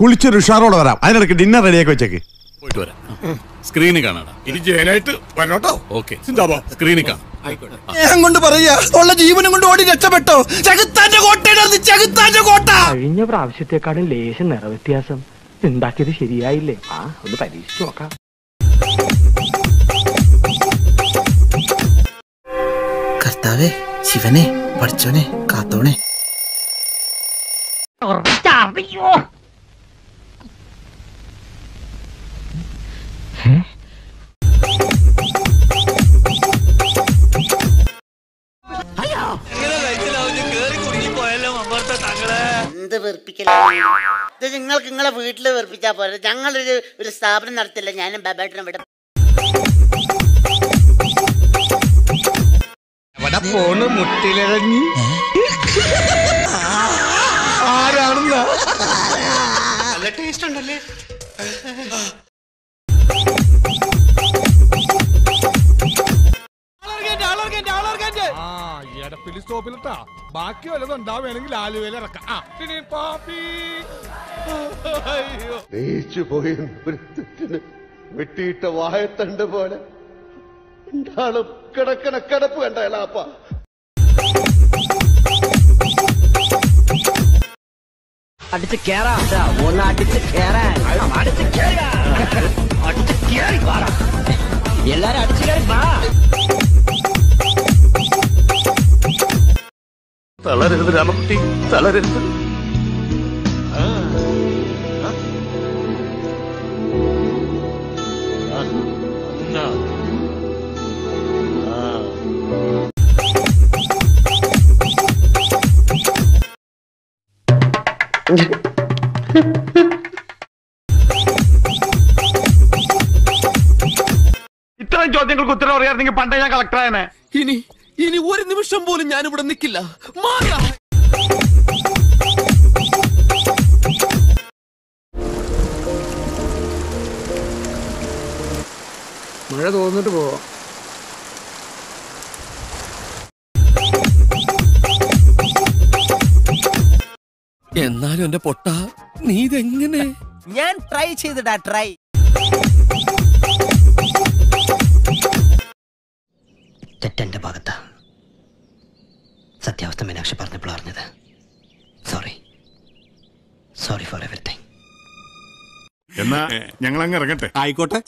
കുളിച്ചൊരു ഉഷാറോടെ വരാം. അതിനിടയ്ക്ക് ഡിന്നർ റെഡിയാക്കി വെച്ചേക്ക്. പോയിട്ട് വരാം. സ്ക്രീനിൽ കാണാടാ ഇനി ജയിലായിട്ട് വരണോട്ടോ ഓക്കെ സ്ക്രീനിൽ കാണാം. സ്നേഹം കൊണ്ട് പറയാ ഉള്ള ജീവനും കൊണ്ട് ഓടി രക്ഷപ്പെട്ടോ? ചകുത്താന്റെ കോട്ടയുടെ ചകുത്താന്റെ കോട്ട! കഴിഞ്ഞ പ്രാവശ്യത്തെക്കാളും ലേശം നിറവ്യത്യാസം. ഉണ്ടാക്കിയത് ശരിയായില്ലേ? ആ ഒന്ന് പരീക്ഷിച്ചു നോക്കാം. കർത്താവേ ശിവനെ പഠിച്ചോനെ കാത്തോണേ എന്ത് വെറുപ്പിക്കലാണ്? ഇത് നിങ്ങൾക്ക് നിങ്ങളെ വീട്ടിൽ വെറുപ്പിച്ചാൽ പോലെ ഞങ്ങളൊരു ഒരു സ്ഥാപനം നടത്തില്ല. ഞാനും ബാബേട്ടനും ഇവിടെ. പോണ് മുട്ടിലിറങ്ങി ആരാണെന്നാ? നല്ല ടേസ്റ്റ് ഉണ്ടല്ലേ? സ്റ്റോപ്പിലിട്ടാ ബാക്കി വല്ലതും ഉണ്ടാവുകയാണെങ്കിൽ ആലുവയിൽ ഇറക്കാം ആ, ടിനി പാപ്പി. അയ്യോ പോയി ഒരു തെറ്റിന് വെട്ടിയിട്ട വായത്തണ്ട് പോലെ ഉണ്ടാളും കിടക്കണ കിടപ്പ് കണ്ട എലാപ്പ അടിച്ച് കേറാ ഒന്ന് അടിച്ച് കേറാൻ അടിച്ച് കേറാ അടിച്ച് കേറി വാടാ എല്ലാരും അടിച്ച് കേറി വാ തളരരുത് രാമക്കുട്ടി തളരരുത് ഇത്രയും ചോദ്യങ്ങൾക്ക് ഉത്തരം അറിയാമെങ്കിൽ പണ്ടേ ഞാൻ കളക്ടർ ആയനെ ഇനി ഇനി ഒരു നിമിഷം പോലും ഞാൻ ഇവിടെ നിൽക്കില്ല മാറാ മഴ തോന്നിട്ട് പോവാം എന്നാലും എന്റെ പൊട്ട നീ ഇതെങ്ങനെ? ഞാൻ ട്രൈ ചെയ്തിടാ ട്രൈ തെറ്റെന്റെ ഭാഗത്താ. സത്യാവസ്ഥ മീനാക്ഷി പറഞ്ഞപ്പോൾ അറിഞ്ഞത്. സോറി സോറി ഫോർ എവറിങ് എന്നാ ഞങ്ങൾ അങ്ങ് ഇറങ്ങട്ടെ. ആയിക്കോട്ടെ.